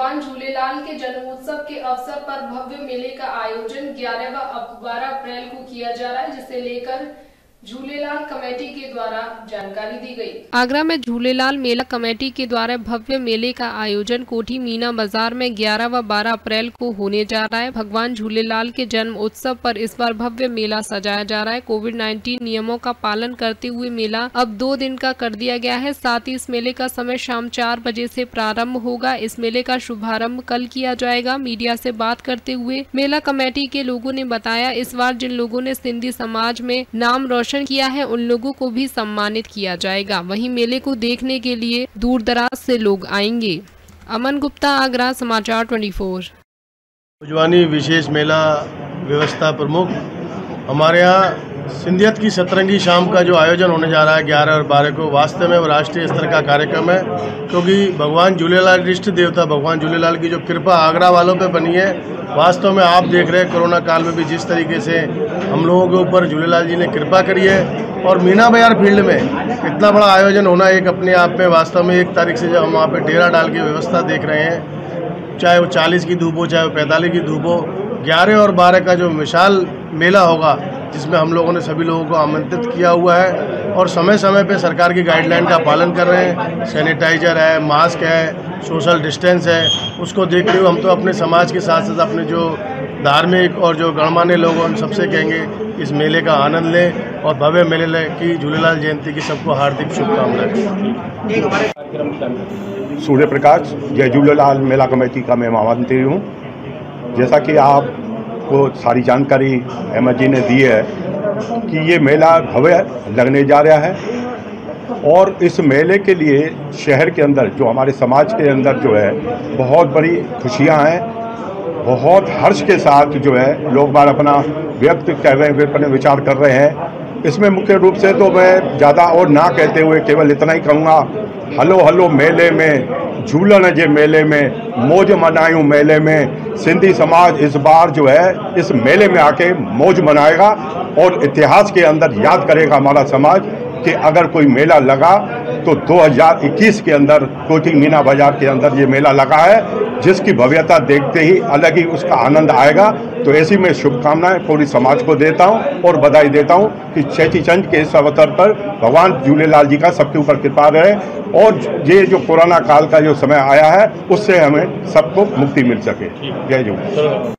भगवान झूलेलाल के जन्मोत्सव के अवसर पर भव्य मेले का आयोजन 11 व 12 अप्रैल को किया जा रहा है, जिसे लेकर झूलेलाल कमेटी के द्वारा जानकारी दी गई। आगरा में झूलेलाल मेला कमेटी के द्वारा भव्य मेले का आयोजन कोठी मीना बाज़ार में 11 व 12 अप्रैल को होने जा रहा है। भगवान झूलेलाल के जन्म उत्सव पर इस बार भव्य मेला सजाया जा रहा है। कोविड 19 नियमों का पालन करते हुए मेला अब दो दिन का कर दिया गया है। साथ ही इस मेले का समय शाम चार बजे ऐसी प्रारंभ होगा। इस मेले का शुभारंभ कल किया जाएगा। मीडिया ऐसी बात करते हुए मेला कमेटी के लोगो ने बताया, इस बार जिन लोगों ने सिंधी समाज में नाम रोशन रोशन किया है, उन लोगों को भी सम्मानित किया जाएगा। वहीं मेले को देखने के लिए दूर दराज से लोग आएँगे। अमन गुप्ता, आगरा, समाचार 24 उजवानी विशेष मेला व्यवस्था प्रमुख। हमारे यहाँ सिंधियत की सतरंगी शाम का जो आयोजन होने जा रहा है, ग्यारह और बारह को, वास्तव में वो राष्ट्रीय स्तर का कार्यक्रम है, क्योंकि भगवान झूलेलाल इष्ट देवता भगवान झूलेलाल की जो कृपा आगरा वालों पे बनी है वास्तव में आप देख रहे हैं, कोरोना काल में भी जिस तरीके से हम लोगों के ऊपर झूलेलाल जी ने कृपा करी है और मीना बाज़ार फ़ील्ड में इतना बड़ा आयोजन होना एक अपने आप में वास्तव में एक तारीख से जब हम वहाँ पे डेरा डाल के व्यवस्था देख रहे हैं, चाहे वो चालीस की धूप हो, चाहे वो पैंतालीस की धूप हो, ग्यारह और बारह का जो विशाल मेला होगा जिसमें हम लोगों ने सभी लोगों को आमंत्रित किया हुआ है और समय समय पे सरकार की गाइडलाइन का पालन कर रहे हैं। सैनिटाइजर है मास्क है सोशल डिस्टेंस है। उसको देखते हुए हम तो अपने समाज के साथ साथ अपने जो धार्मिक और जो गणमान्य लोग हम सबसे कहेंगे, इस मेले का आनंद लें और भव्य मेले की झूलेलाल जयंती की सबको हार्दिक शुभकामनाएँ। सूर्य प्रकाश जय झूलेलाल मेला कमेटी का मैं महामंत्री हूँ। जैसा कि आपको सारी जानकारी अहमद जी ने दी है कि ये मेला भव्य लगने जा रहा है और इस मेले के लिए शहर के अंदर, जो हमारे समाज के अंदर जो है, बहुत बड़ी खुशियाँ हैं, बहुत हर्ष के साथ जो है, लोग बार अपना व्यक्त कर रहे हैं अपने विचार कर रहे हैं। इसमें मुख्य रूप से तो मैं ज़्यादा और ना कहते हुए केवल इतना ही कहूँगा हलो हलो मेले में झूलन जे मेले में, मौज मनायूं मेले में, सिंधी समाज इस बार जो है, इस मेले में आके मौज मनाएगा और इतिहास के अंदर याद करेगा हमारा समाज कि अगर कोई मेला लगा तो 2021 के अंदर, कोठी मीना बाज़ार के अंदर ये मेला लगा है, जिसकी भव्यता देखते ही अलग ही उसका आनंद आएगा। तो ऐसी मैं शुभकामनाएँ पूरी समाज को देता हूँ और बधाई देता हूँ कि चैती चंद के इस अवसर पर भगवान झूलेलाल जी का सबके ऊपर कृपा रहे और ये जो कोरोना काल का जो समय आया है, उससे हमें सबको मुक्ति मिल सके। जय जू